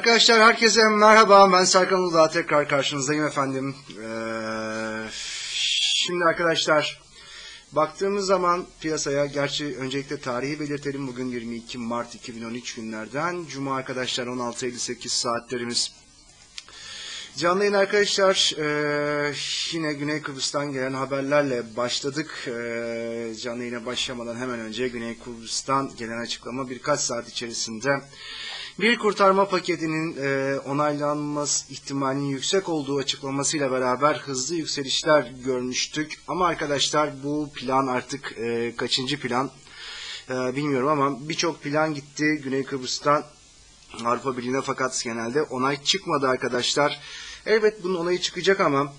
Arkadaşlar herkese merhaba. Ben Serkan Uludağ tekrar karşınızdayım efendim. Ee, şimdi arkadaşlar baktığımız zaman piyasaya gerçi öncelikle tarihi belirtelim. Bugün 22 Mart 2013 günlerden. Cuma arkadaşlar 16.58 saatlerimiz. Canlı yayın arkadaşlar ee, yine Güney Kıbrıs'tan gelen haberlerle başladık. Ee, canlı yayına başlamadan hemen önce Güney Kıbrıs'tan gelen açıklama birkaç saat içerisinde bir kurtarma paketinin e, onaylanması ihtimalinin yüksek olduğu açıklamasıyla beraber hızlı yükselişler görmüştük. Ama arkadaşlar bu plan artık e, kaçıncı plan e, bilmiyorum ama birçok plan gitti Güney Kıbrıs'tan Avrupa Birliği'ne fakat genelde onay çıkmadı arkadaşlar. Elbet bunun onayı çıkacak ama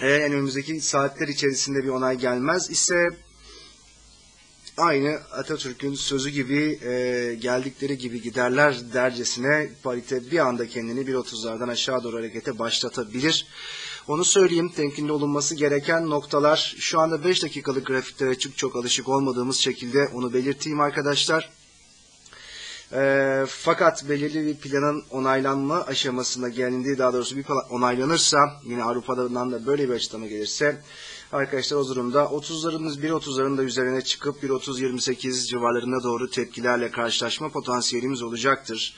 eğer en önümüzdeki saatler içerisinde bir onay gelmez ise aynı Atatürk'ün sözü gibi e, geldikleri gibi giderler dercesine parite bir anda kendini 1.30'lardan aşağı doğru harekete başlatabilir. Onu söyleyeyim temkinli olunması gereken noktalar şu anda 5 dakikalık grafiklere çok çok alışık olmadığımız şekilde onu belirteyim arkadaşlar. E, fakat belirli bir planın onaylanma aşamasına gelindiği daha doğrusu bir plan onaylanırsa yine Avrupa'dan da böyle bir açıklama gelirse Arkadaşlar o durumda 30'larımız 1.30'ların da üzerine çıkıp 1.30-28 civarlarına doğru tepkilerle karşılaşma potansiyelimiz olacaktır.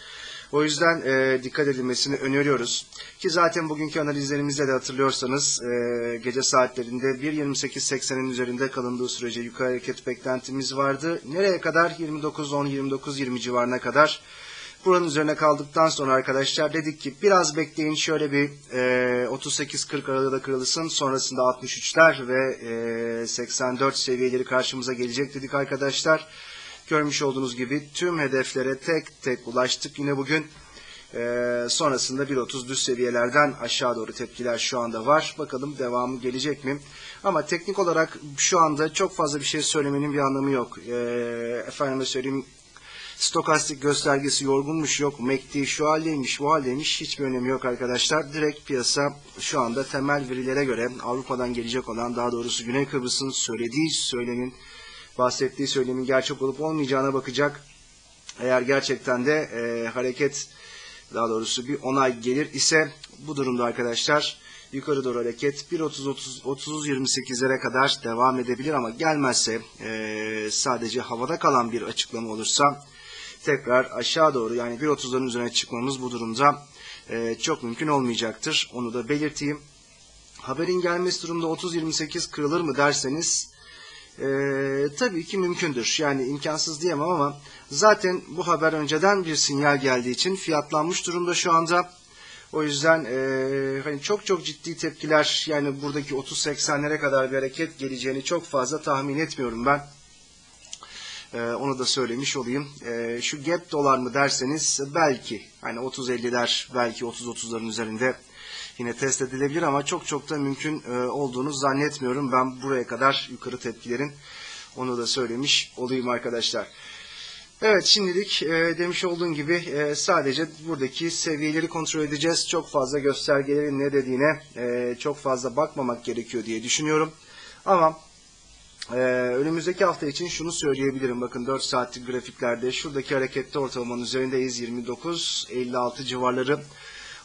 O yüzden e, dikkat edilmesini öneriyoruz. Ki zaten bugünkü analizlerimizde de hatırlıyorsanız e, gece saatlerinde 1.28.80'in üzerinde kalındığı sürece yukarı hareket beklentimiz vardı. Nereye kadar? 29.10-29.20 civarına kadar. Buranın üzerine kaldıktan sonra arkadaşlar dedik ki biraz bekleyin şöyle bir e, 38-40 aralığında kırılsın. Sonrasında 63'ler ve e, 84 seviyeleri karşımıza gelecek dedik arkadaşlar. Görmüş olduğunuz gibi tüm hedeflere tek tek ulaştık yine bugün. E, sonrasında 1.30 düz seviyelerden aşağı doğru tepkiler şu anda var. Bakalım devamı gelecek mi? Ama teknik olarak şu anda çok fazla bir şey söylemenin bir anlamı yok. E, efendime söyleyeyim Stokastik göstergesi yorgunmuş yok. MACD şu haldeymiş bu haldeymiş hiçbir önemi yok arkadaşlar. Direkt piyasa şu anda temel verilere göre Avrupa'dan gelecek olan daha doğrusu Güney Kıbrıs'ın söylediği söylemin bahsettiği söylemin gerçek olup olmayacağına bakacak. Eğer gerçekten de e, hareket daha doğrusu bir onay gelir ise bu durumda arkadaşlar yukarı doğru hareket 1.30-30-28'lere kadar devam edebilir ama gelmezse e, sadece havada kalan bir açıklama olursa tekrar aşağı doğru yani 1.30'ların üzerine çıkmamız bu durumda e, çok mümkün olmayacaktır. Onu da belirteyim. Haberin gelmesi durumda 30-28 kırılır mı derseniz e, tabii ki mümkündür. Yani imkansız diyemem ama zaten bu haber önceden bir sinyal geldiği için fiyatlanmış durumda şu anda. O yüzden e, hani çok çok ciddi tepkiler yani buradaki 30-80'lere kadar bir hareket geleceğini çok fazla tahmin etmiyorum ben. E, onu da söylemiş olayım. E, şu gap dolar mı derseniz belki hani 30-50'ler belki 30-30'ların üzerinde yine test edilebilir ama çok çok da mümkün e, olduğunu zannetmiyorum. Ben buraya kadar yukarı tepkilerin onu da söylemiş olayım arkadaşlar. Evet şimdilik e, demiş olduğum gibi e, sadece buradaki seviyeleri kontrol edeceğiz. Çok fazla göstergelerin ne dediğine e, çok fazla bakmamak gerekiyor diye düşünüyorum. Ama e, önümüzdeki hafta için şunu söyleyebilirim. Bakın 4 saatlik grafiklerde şuradaki harekette ortalamanın üzerindeyiz. 29-56 civarları.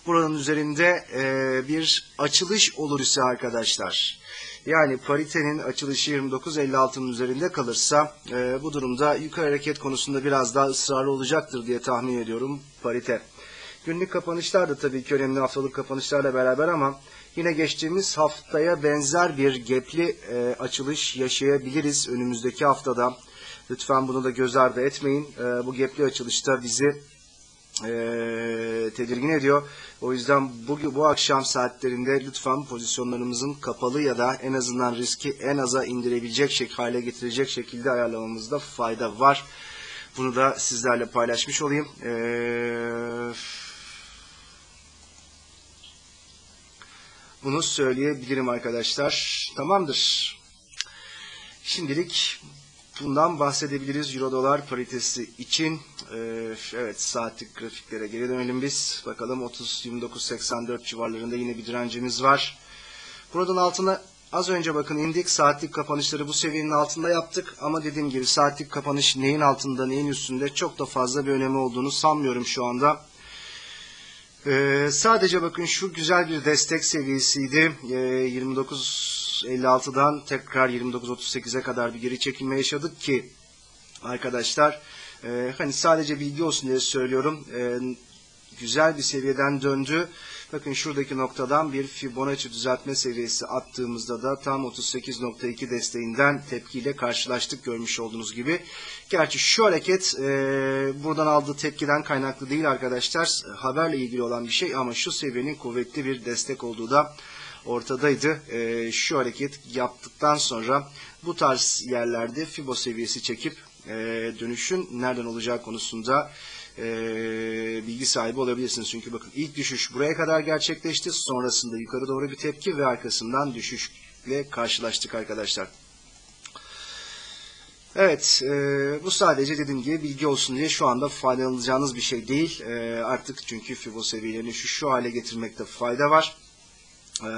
Buranın üzerinde e, bir açılış olur ise arkadaşlar yani paritenin açılışı 29.56'nın üzerinde kalırsa e, bu durumda yukarı hareket konusunda biraz daha ısrarlı olacaktır diye tahmin ediyorum parite. Günlük kapanışlar da tabii ki önemli haftalık kapanışlarla beraber ama yine geçtiğimiz haftaya benzer bir gepli e, açılış yaşayabiliriz önümüzdeki haftada. Lütfen bunu da göz ardı etmeyin. E, bu gepli açılışta bizi e, tedirgin ediyor. O yüzden bu, bu akşam saatlerinde lütfen pozisyonlarımızın kapalı ya da en azından riski en aza indirebilecek şek hale getirecek şekilde ayarlamamızda fayda var. Bunu da sizlerle paylaşmış olayım. Ee, bunu söyleyebilirim arkadaşlar. Tamamdır. Şimdilik bundan bahsedebiliriz Euro dolar paritesi için. Ee, evet saatlik grafiklere geri dönelim biz. Bakalım 30-29-84 civarlarında yine bir direncimiz var. Buradan altına az önce bakın indik saatlik kapanışları bu seviyenin altında yaptık. Ama dediğim gibi saatlik kapanış neyin altında neyin üstünde çok da fazla bir önemi olduğunu sanmıyorum şu anda. Ee, sadece bakın şu güzel bir destek seviyesiydi. Ee, 29.56'dan tekrar 29.38'e kadar bir geri çekilme yaşadık ki arkadaşlar e, hani sadece bilgi olsun diye söylüyorum. E, güzel bir seviyeden döndü. Bakın şuradaki noktadan bir Fibonacci düzeltme seviyesi attığımızda da tam 38.2 desteğinden tepkiyle karşılaştık görmüş olduğunuz gibi. Gerçi şu hareket e, buradan aldığı tepkiden kaynaklı değil arkadaşlar. Haberle ilgili olan bir şey ama şu seviyenin kuvvetli bir destek olduğu da ortadaydı. E, şu hareket yaptıktan sonra bu tarz yerlerde Fibo seviyesi çekip e, dönüşün nereden olacağı konusunda e, bilgi sahibi olabilirsiniz. Çünkü bakın ilk düşüş buraya kadar gerçekleşti. Sonrasında yukarı doğru bir tepki ve arkasından düşüşle karşılaştık arkadaşlar. Evet, e, bu sadece dediğim gibi bilgi olsun diye şu anda faydalanacağınız bir şey değil. E, artık çünkü Fibo seviyelerini şu şu hale getirmekte fayda var. E,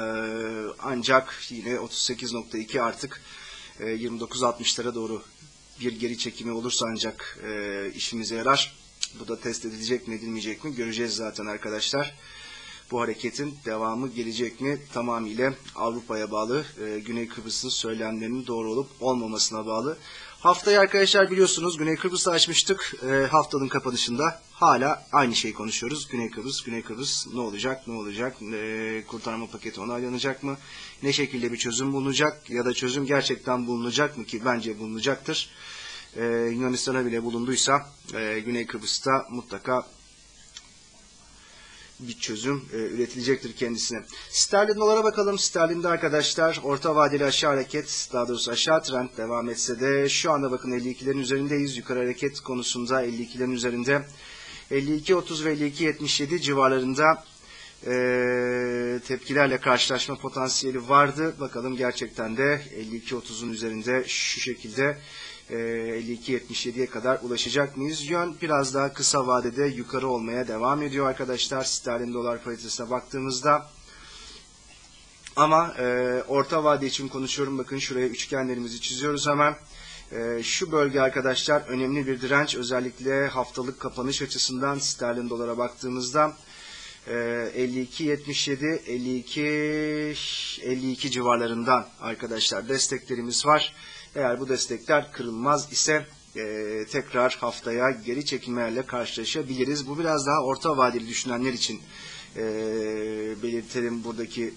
ancak yine 38.2 artık e, 29.60'lara doğru bir geri çekimi olursa ancak e, işimize yarar. Bu da test edilecek mi edilmeyecek mi göreceğiz zaten arkadaşlar. Bu hareketin devamı gelecek mi tamamıyla Avrupa'ya bağlı. E, Güney Kıbrıs'ın söylemlerinin doğru olup olmamasına bağlı. Haftayı arkadaşlar biliyorsunuz Güney Kıbrıs'ı açmıştık e, haftanın kapanışında. Hala aynı şeyi konuşuyoruz. Güney Kıbrıs, Güney Kıbrıs ne olacak, ne olacak, e, kurtarma paketi onaylanacak mı? Ne şekilde bir çözüm bulunacak ya da çözüm gerçekten bulunacak mı ki bence bulunacaktır. E, Yunanistan'a bile bulunduysa e, Güney Kıbrıs'ta mutlaka bir çözüm e, üretilecektir kendisine. Sterlin dolara bakalım. Sterlin'de arkadaşlar orta vadeli aşağı hareket, daha doğrusu aşağı trend devam etse de şu anda bakın 52'lerin üzerindeyiz. Yukarı hareket konusunda 52'lerin üzerinde. 52.30 ve 52.77 civarlarında e, tepkilerle karşılaşma potansiyeli vardı. Bakalım gerçekten de 52.30'un üzerinde şu şekilde 52-77'ye kadar ulaşacak mıyız? Yön biraz daha kısa vadede yukarı olmaya devam ediyor arkadaşlar. Sterlin dolar paritesine baktığımızda. Ama e, orta vade için konuşuyorum. Bakın şuraya üçgenlerimizi çiziyoruz hemen. E, şu bölge arkadaşlar önemli bir direnç. Özellikle haftalık kapanış açısından sterlin dolara baktığımızda 52-77, 52-52 civarlarından arkadaşlar desteklerimiz var. Eğer bu destekler kırılmaz ise e, tekrar haftaya geri çekilmelerle karşılaşabiliriz. Bu biraz daha orta vadeli düşünenler için e, belirtelim buradaki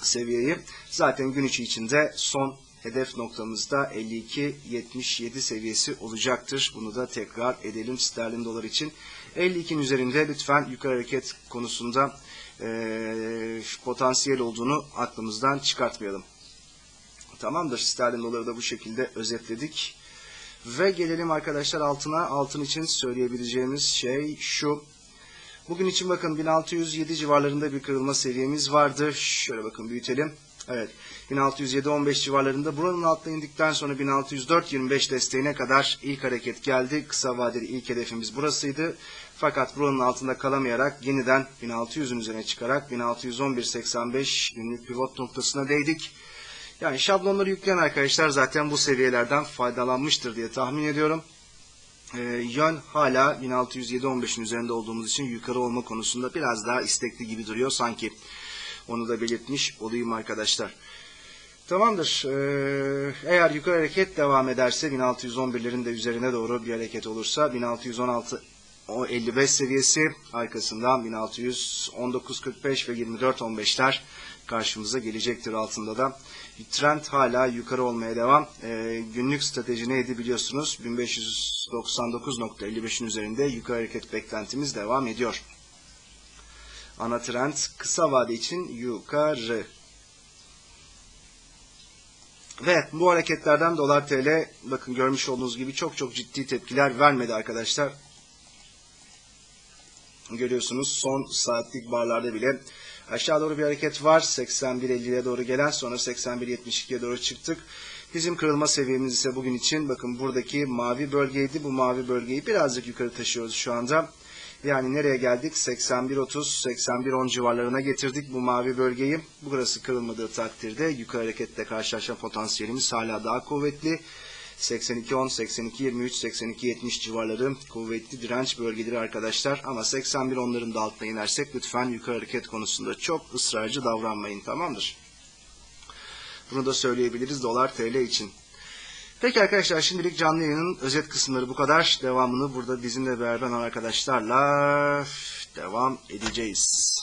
seviyeyi. Zaten gün içi içinde son hedef noktamızda 52.77 seviyesi olacaktır. Bunu da tekrar edelim sterlin dolar için. 52'nin üzerinde lütfen yukarı hareket konusunda e, potansiyel olduğunu aklımızdan çıkartmayalım. Tamamdır. Sterlin doları da bu şekilde özetledik. Ve gelelim arkadaşlar altına. Altın için söyleyebileceğimiz şey şu. Bugün için bakın 1607 civarlarında bir kırılma seviyemiz vardı. Şöyle bakın büyütelim. Evet 1607-15 civarlarında buranın altına indikten sonra 1604-25 desteğine kadar ilk hareket geldi. Kısa vadeli ilk hedefimiz burasıydı. Fakat buranın altında kalamayarak yeniden 1600'ün üzerine çıkarak 1611-85 günlük pivot noktasına değdik. Yani şablonları yükleyen arkadaşlar zaten bu seviyelerden faydalanmıştır diye tahmin ediyorum. Ee, yön hala 1607-15'in üzerinde olduğumuz için yukarı olma konusunda biraz daha istekli gibi duruyor sanki. Onu da belirtmiş olayım arkadaşlar. Tamamdır. Ee, eğer yukarı hareket devam ederse 1611'lerin de üzerine doğru bir hareket olursa 1616 o 55 seviyesi arkasından 1619.45 ve 24.15'ler karşımıza gelecektir altında da. Trend hala yukarı olmaya devam. E, günlük strateji neydi biliyorsunuz. 1599.55'in üzerinde yukarı hareket beklentimiz devam ediyor. Ana trend kısa vade için yukarı. Ve bu hareketlerden dolar TL bakın görmüş olduğunuz gibi çok çok ciddi tepkiler vermedi arkadaşlar. Görüyorsunuz son saatlik barlarda bile Aşağı doğru bir hareket var. 81.50'ye doğru gelen sonra 81.72'ye doğru çıktık. Bizim kırılma seviyemiz ise bugün için bakın buradaki mavi bölgeydi. Bu mavi bölgeyi birazcık yukarı taşıyoruz şu anda. Yani nereye geldik? 81.30, 81.10 civarlarına getirdik bu mavi bölgeyi. Burası kırılmadığı takdirde yukarı hareketle karşılaşma potansiyelimiz hala daha kuvvetli. 82.10, 82.23, 82.70 civarları kuvvetli direnç bölgeleri arkadaşlar. Ama 81 onların da altına inersek lütfen yukarı hareket konusunda çok ısrarcı davranmayın tamamdır. Bunu da söyleyebiliriz dolar TL için. Peki arkadaşlar şimdilik canlı yayının özet kısımları bu kadar. Devamını burada bizimle beraber arkadaşlarla devam edeceğiz.